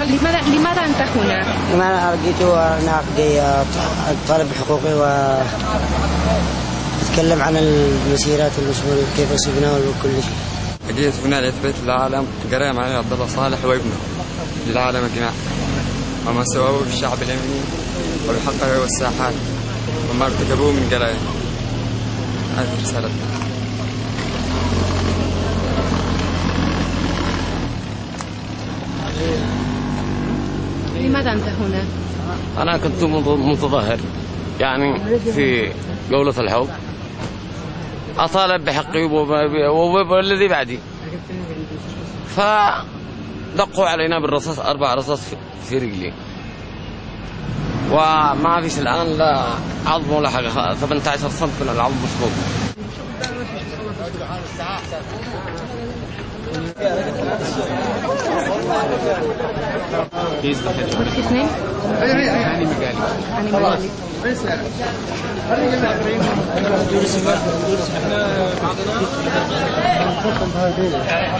لماذا لماذا أنت هنا؟ لما جيت أنا أقضي طالب حقوقي وأتكلم عن المسيرات والمسؤولية كيف أصبنا وكل شيء جيت هنا لإثبات العالم قرأ معي عبد الله صالح وابنه للعالم أجمع وما سواه في الشعب اليمني وبحقه والساحات. وما ارتكبوه من جرائم هذه رسالتنا. لماذا أنت هنا؟ أنا كنت متظاهر يعني في جولة الحب أطالب بحقي والذي بعدي. فدقوا علينا بالرصاص أربع رصاص في رجلي. وما فيش الآن لا عظم ولا حاجة. 18 سم من العظم He's the head. What's his name? Hani Magali. Magali.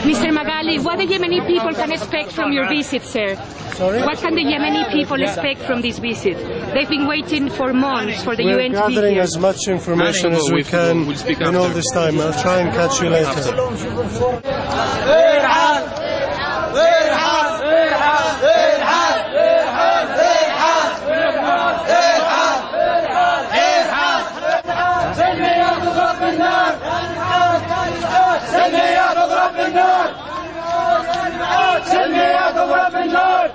Mr. Magali, what the Yemeni people can expect from your visit, sir? Sorry? What can the Yemeni people expect from this visit? They've been waiting for months for the We're UN to be here. We're gathering as much information as we can in all this time. I'll try and catch you later. بالنار سلميات اضرب بالنار سلميات اضرب بالنار